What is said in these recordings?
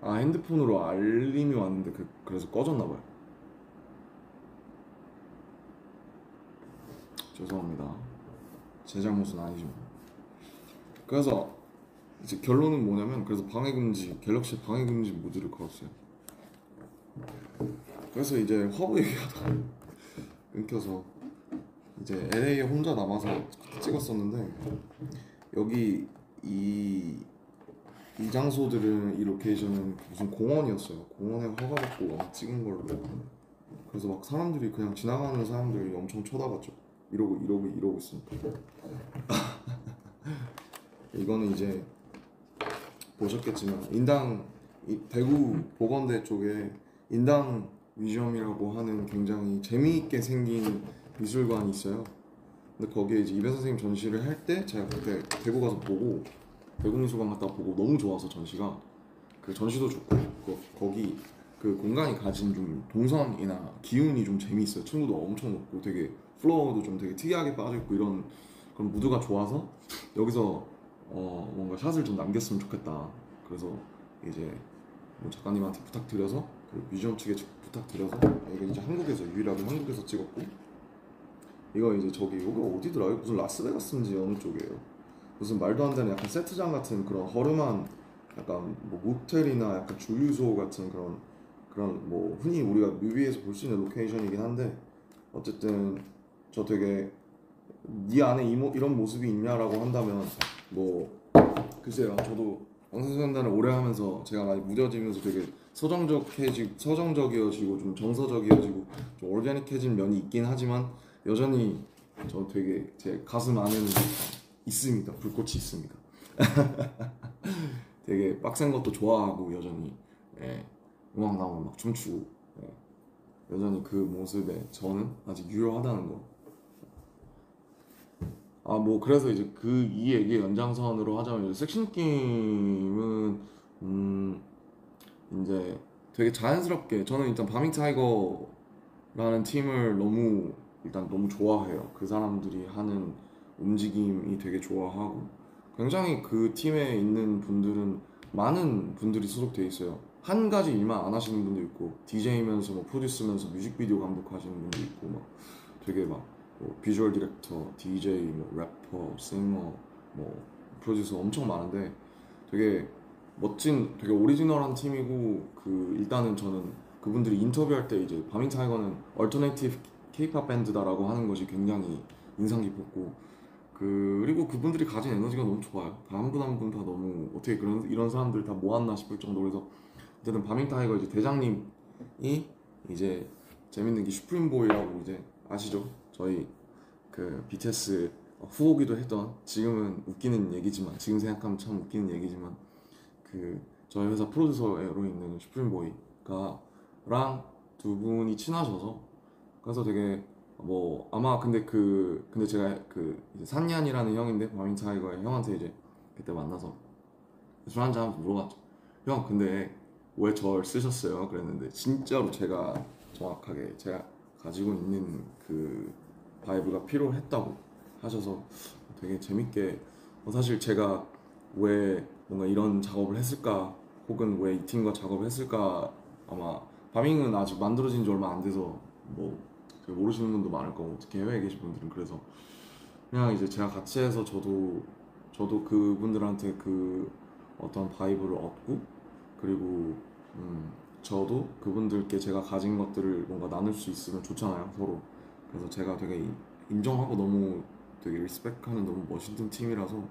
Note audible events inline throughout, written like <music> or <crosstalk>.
아 핸드폰으로 알림이 왔는데 그, 그래서 꺼졌나 봐요. 죄송합니다. 제 잘못은 아니죠. 그래서 이제 결론은 뭐냐면 그래서 방해 금지 갤럭시 방해 금지 모드를 걸었어요. 그래서 이제 허브 얘기하다 <laughs> 끊겨서 이제 LA에 혼자 남아서 찍었었는데 여기 이, 이 장소들은 이 로케이션은 무슨 공원이었어요. 공원에 허가받고 찍은 걸로. 그래서 막 사람들이 그냥 지나가는 사람들이 엄청 쳐다봤죠. 이러고 이러고 이러고 있으니까. <laughs> 이거는 이제 보셨겠지만 인당 이 대구 보건대 쪽에 인당 뮤지엄이라고 하는 굉장히 재미있게 생긴 미술관이 있어요. 근데 거기에 이제 이배 선생님 전시를 할 때 제가 그때 대구 가서 보고 미술관 갔다 보고 너무 좋아서 전시가 그 전시도 좋고 그 거기 그 공간이 가진 좀 동선이나 기운이 좀 재미있어요. 층고도 엄청 높고 되게 플로어도 좀 되게 특이하게 빠져 있고 이런 그런 무드가 좋아서 여기서 어 뭔가 shot을 좀 남겼으면 좋겠다. 그래서 이제 뭐 작가님한테 부탁드려서 그 museum 측에 부탁드려서 아, 이거 이제 한국에서 유일하게 한국에서 찍었고 이거 이제 저기 여기 어디더라? 무슨 라스베가스인지 어느 쪽이에요? 무슨 말도 안 되는 약간 세트장 같은 그런 허름한 약간 뭐 모텔이나 약간 주유소 같은 그런 그런 뭐 흔히 우리가 뮤비에서 볼 수 있는 로케이션이긴 한데 어쨌든 저 되게 네 안에 이모, 이런 모습이 있냐라고 한다면 뭐 글쎄요 저도 왕성선단을 오래 하면서 제가 많이 무뎌지면서 되게 서정적해지 서정적이어지고 좀 정서적이어지고 좀 올게닉해진 면이 있긴 하지만 여전히 저 되게 제 가슴 안에는 있습니다 불꽃이 있습니다 <laughs> 되게 빡센 것도 좋아하고 여전히 예, 음악 나오면 막 춤추고 예, 여전히 그 모습에 저는 아직 유효하다는 거. 아 뭐 그래서 이제 그 이 얘기의 연장선으로 하자면 섹시 느낌은 음 이제 되게 자연스럽게 저는 일단 바밍 타이거라는 팀을 너무 일단 너무 좋아해요. 그 사람들이 하는 움직임이 되게 좋아하고 굉장히 그 팀에 있는 분들은 많은 분들이 소속돼 있어요. 한 가지 일만 안 하시는 분도 있고 DJ면서 뭐 프로듀스면서 뮤직비디오 감독하시는 분도 있고 막 되게 막 뭐 visual director, DJ, 뭐 래퍼, singer, 뭐 프로듀서 엄청 많은데 되게 멋진 되게 오리지널한 팀이고 그 일단은 저는 그분들이 인터뷰할 때 이제 바밍 타이거는 alternative 케이팝 밴드다라고 하는 것이 굉장히 인상 깊었고 그리고 그분들이 가진 에너지가 너무 좋아요. 한분 한 분 다 너무 어떻게 그런 이런 사람들 다 모았나 싶을 정도로 해서 어쨌든 바밍 타이거 이제 대장님이 이제 재밌는 게 슈프림 보이라고 이제 아시죠? 저희 그 BTS 후보기도 했던 지금은 웃기는 얘기지만 지금 생각하면 참 웃기는 얘기지만 그 저희 회사 프로듀서로 있는 슈프림 보이가랑 두 분이 친하셔서 그래서 되게 뭐 아마 근데 그 근데 제가 그 이제 산얀이라는 형인데 바밍 타이거의 형한테 이제 그때 만나서 술 한잔 물어봤죠. 형 근데 왜 저를 쓰셨어요? 그랬는데 진짜로 제가 정확하게 제가 가지고 있는 그 vibe가 필요했다고 하셔서 되게 재밌게 어, 사실 제가 왜 뭔가 이런 작업을 했을까 혹은 왜 이 팀과 작업을 했을까 아마 바밍은 아직 만들어진 지 얼마 안 돼서 뭐 모르시는 분도 많을 거고 특히 해외에 계신 분들은 그래서 그냥 이제 제가 같이 해서 저도 저도 그분들한테 그 어떤 vibe를 얻고 그리고 음 저도 그분들께 제가 가진 것들을 뭔가 나눌 수 있으면 좋잖아요 서로. 그래서 제가 되게 인정하고 너무 되게 respect하는 너무 멋있는 팀이라서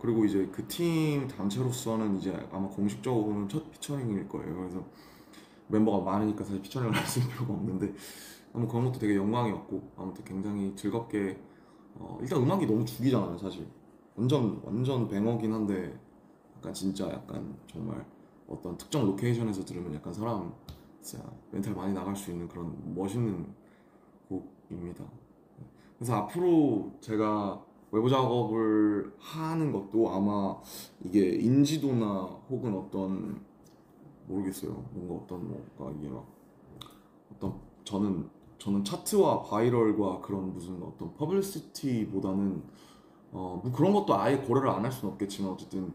그리고 이제 그 팀 단체로서는 이제 아마 공식적으로는 첫 피처링일 거예요. 그래서 멤버가 많으니까 사실 피처링을 할 수 있는 필요가 없는데 아무 그런 것도 되게 영광이었고 아무튼 굉장히 즐겁게 어, 일단 음악이 너무 죽이잖아요 사실. 완전 완전 뱅어긴 한데 약간 진짜 약간 정말 어떤 특정 로케이션에서 들으면 약간 사람 진짜 멘탈 많이 나갈 수 있는 그런 멋있는 곡입니다. 그래서 앞으로 제가 외부 작업을 하는 것도 아마 이게 인지도나 혹은 어떤 모르겠어요. 뭔가 어떤 뭔가 이게 막 어떤 저는 저는 차트와 viral과 그런 무슨 어떤 publicity보다는 어, 뭐 그런 것도 아예 고려를 안 할 수는 없겠지만 어쨌든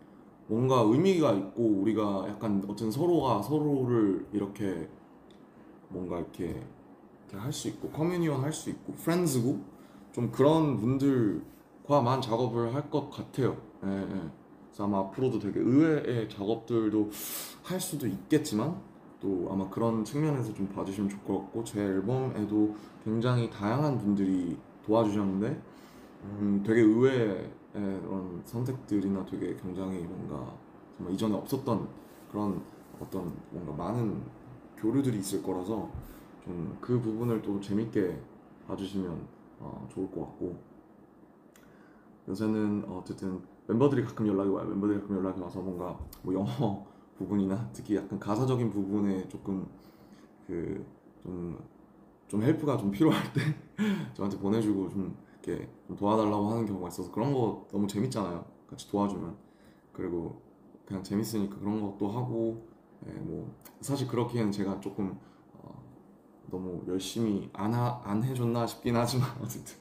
뭔가 의미가 있고 우리가 약간 어쨌든 서로가 서로를 이렇게 뭔가 이렇게, 이렇게 할 수 있고 communion 할 수 있고 friends고 좀 그런 분들과만 작업을 할 것 같아요. 예, 예. 그래서 아마 앞으로도 되게 의외의 작업들도 할 수도 있겠지만 또 아마 그런 측면에서 좀 봐주시면 좋을 것 같고 제 앨범에도 굉장히 다양한 분들이 도와주셨는데 음, 되게 의외의 그런 선택들이나 되게 굉장히 뭔가 정말 이전에 없었던 그런 어떤 뭔가 많은 교류들이 있을 거라서 좀 그 부분을 또 재밌게 봐주시면 어, 좋을 것 같고 요새는 어쨌든 멤버들이 가끔 연락이 와요. 멤버들이 가끔 연락이 와서 뭔가 뭐 영어 부분이나 특히 약간 가사적인 부분에 조금 그좀좀 헬프가 좀 필요할 때 <laughs> 저한테 보내주고 좀 이렇게 좀 도와달라고 하는 경우가 있어서 그런 거 너무 재밌잖아요. 같이 도와주면 그리고 그냥 재밌으니까 그런 것도 하고 예, 뭐 사실 그렇기에는 제가 조금 어, 너무 열심히 안, 하, 안 해줬나 싶긴 하지만 <laughs> 어쨌든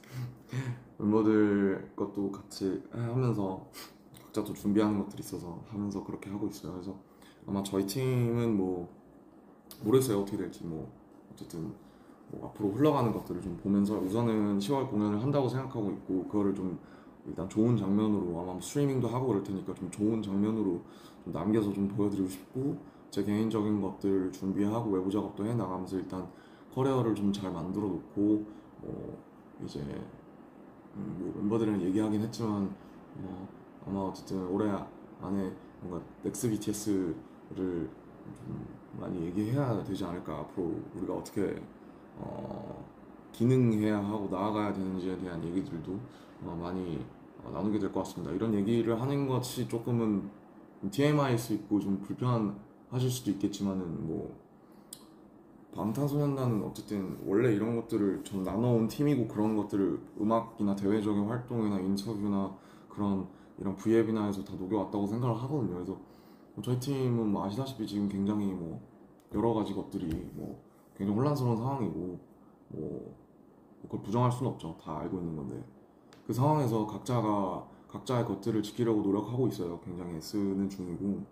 멤버들 것도 같이 하면서 각자 또 준비하는 것들이 있어서 하면서 그렇게 하고 있어요. 그래서 아마 저희 팀은 뭐 모르겠어요 어떻게 될지 뭐. 어쨌든 뭐 앞으로 흘러가는 것들을 좀 보면서 우선은 10월 공연을 한다고 생각하고 있고 그거를 좀 일단 좋은 장면으로 아마 스트리밍도 하고 그럴 테니까 좀 좋은 장면으로 좀 남겨서 좀 보여드리고 싶고 제 개인적인 것들 준비하고 외부 작업도 해 나가면서 일단 커리어를 좀 잘 만들어 놓고 어 이제 음, 뭐 멤버들이랑 얘기하긴 했지만 어 아마 어쨌든 올해 안에 뭔가 넥스 BTS 를좀 많이 얘기해야 되지 않을까 앞으로 우리가 어떻게 어 기능해야 하고 나아가야 되는지에 대한 얘기들도 어, 많이 어, 나누게 될 것 같습니다. 이런 얘기를 하는 것이 조금은 TMI일 수 있고 좀 불편하실 수도 있겠지만은 뭐 방탄소년단은 어쨌든 원래 이런 것들을 전 나눠온 팀이고 그런 것들을 음악이나 대외적인 활동이나 인터뷰나 그런 이런 V앱이나 해서 다 녹여왔다고 생각을 하거든요. 그래서 뭐 저희 팀은 뭐 아시다시피 지금 굉장히 뭐 여러 가지 것들이 뭐 굉장히 혼란스러운 상황이고 뭐 그걸 부정할 수는 없죠. 다 알고 있는 건데 그 상황에서 각자가 각자의 것들을 지키려고 노력하고 있어요. 굉장히 애쓰는 중이고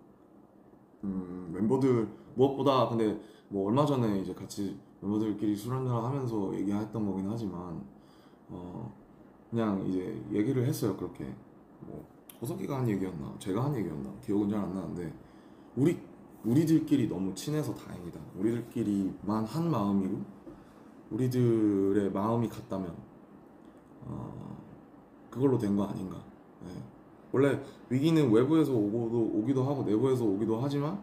음, 멤버들 무엇보다 근데 뭐 얼마 전에 이제 같이 멤버들끼리 술 한잔 하면서 얘기했던 거긴 하지만 어 그냥 이제 얘기를 했어요. 그렇게 뭐 호석이가 한 얘기였나 제가 한 얘기였나 기억은 잘 안 나는데 우리 우리들끼리 너무 친해서 다행이다. 우리들끼리만 한 마음이고 우리들의 마음이 같다면 어, 그걸로 된 거 아닌가. 네. 원래 위기는 외부에서 오고도 오기도 하고 내부에서 오기도 하지만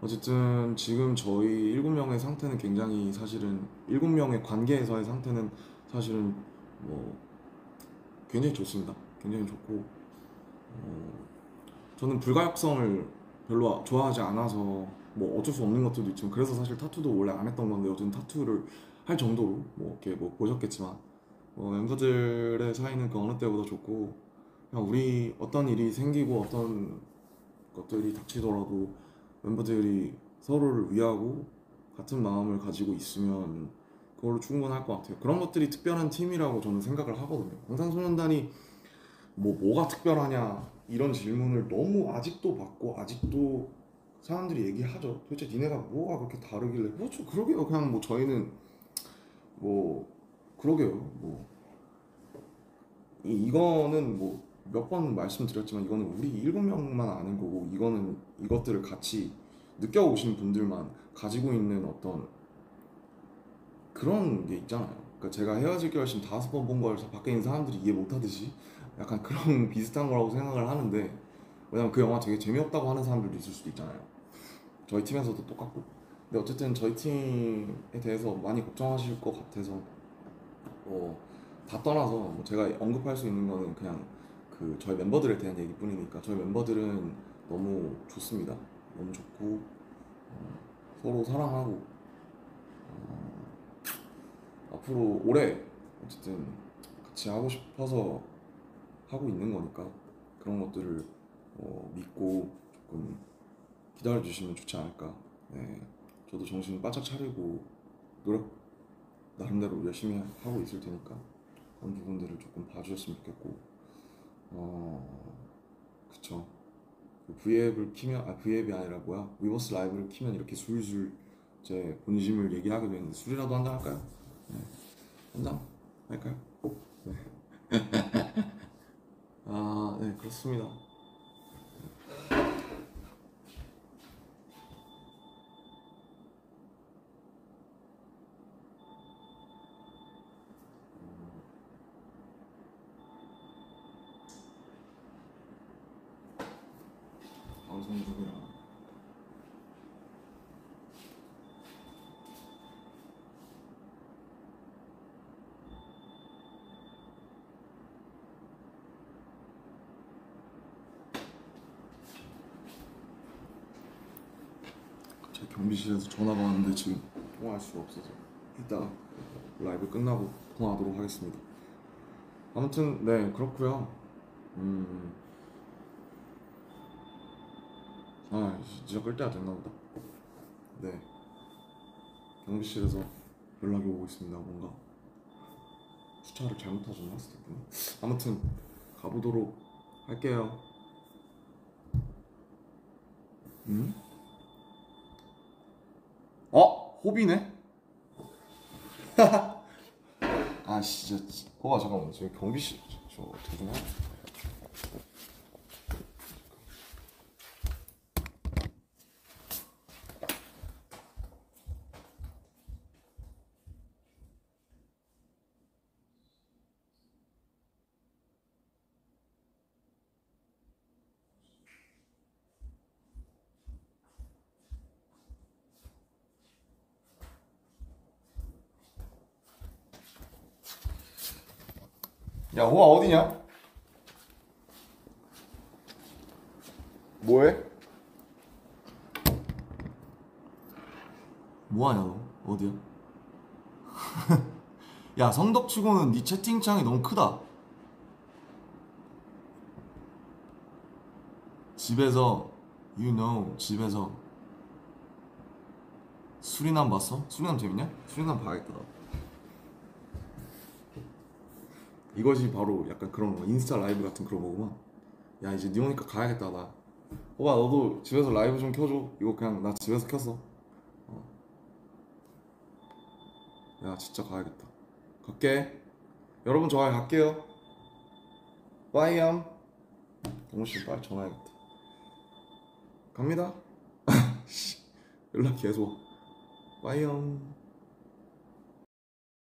어쨌든 지금 저희 일곱 명의 상태는 굉장히 사실은 일곱 명의 관계에서의 상태는 사실은 뭐 굉장히 좋습니다. 굉장히 좋고 어, 저는 불가역성을 별로 좋아하지 않아서 뭐 어쩔 수 없는 것들도 있지만 그래서 사실 타투도 원래 안 했던 건데 어쨌든 타투를 할 정도로 뭐 이렇게 뭐 보셨겠지만 뭐 멤버들의 사이는 그 어느 때보다 좋고 그냥 우리 어떤 일이 생기고 어떤 것들이 닥치더라도 멤버들이 서로를 위하고 같은 마음을 가지고 있으면 그걸로 충분할 것 같아요. 그런 것들이 특별한 팀이라고 저는 생각을 하거든요. 방탄소년단이 뭐 뭐가 특별하냐 이런 질문을 너무 아직도 받고 아직도 사람들이 얘기하죠. 도대체 니네가 뭐가 그렇게 다르길래? 뭐죠? 그러게요. 그냥 뭐 저희는 뭐 그러게요. 뭐 이, 이거는 뭐 몇 번 말씀드렸지만 이거는 우리 일곱 명만 아는 거고 이거는 이것들을 같이 느껴오신 분들만 가지고 있는 어떤 그런 게 있잖아요. 그러니까 제가 헤어질 결심 다섯 번 본 걸 밖에 있는 사람들이 이해 못하듯이 약간 그런 <laughs> 비슷한 거라고 생각을 하는데 왜냐면 그 영화 되게 재미없다고 하는 사람들도 있을 수도 있잖아요. 저희 팀에서도 똑같고. 근데 어쨌든 저희 팀에 대해서 많이 걱정하실 것 같아서 뭐다 떠나서 뭐 제가 언급할 수 있는 거는 그냥 그 저희 멤버들에 대한 얘기뿐이니까 저희 멤버들은 너무 좋습니다. 너무 좋고 어, 서로 사랑하고 어, 앞으로 올해 어쨌든 같이 하고 싶어서 하고 있는 거니까 그런 것들을 어, 믿고 조금 기다려 주시면 좋지 않을까. 네, 저도 정신 바짝 차리고 노력 나름대로 열심히 하고 있을 테니까 그런 부분들을 조금 봐주셨으면 좋겠고, 어, 그쵸. V앱을 키면 아 V앱이 아니라 뭐야 위버스 라이브를 키면 이렇게 술술 제 본심을 얘기하게 되는데 술이라도 한잔 할까요? 네. 한잔 할까요? 네. <laughs> 아, 네 그렇습니다. 방송 중이라. 제 경비실에서 전화가 왔는데 지금 통화할 수가 없어서 이따 라이브 끝나고 통화하도록 하겠습니다. 아무튼 네 그렇고요. 음. 아 진짜 끌 때가 됐나 보다. 네 경비실에서 연락이 오고 있습니다. 뭔가 주차를 잘못 하셨나 스태프분. 아무튼 가보도록 할게요. 음? 어? 호비네? <laughs> 아 진짜 호가 잠깐만 지금 경비실 저, 저 어떻게 좀 하나? 야 호아 어디냐? 뭐해? 뭐하냐 너 어디야? <laughs> 야 성덕치고는 네 채팅창이 너무 크다 집에서 you know 집에서 수리남 봤어? 수리남 재밌냐? 수리남 봐야겠다 나. 이것이 바로 약간 그런 거 인스타 라이브 같은 그런 거구만. 야 이제 니 오니까 가야겠다 나. 오빠 너도 집에서 라이브 좀 켜줘. 이거 그냥 나 집에서 켰어. 어. 야 진짜 가야겠다. 갈게. 여러분 저 갈게요. 빠이암 동훈씨 빨리 전화해야겠다. 갑니다. <laughs> 연락 계속. 빠이암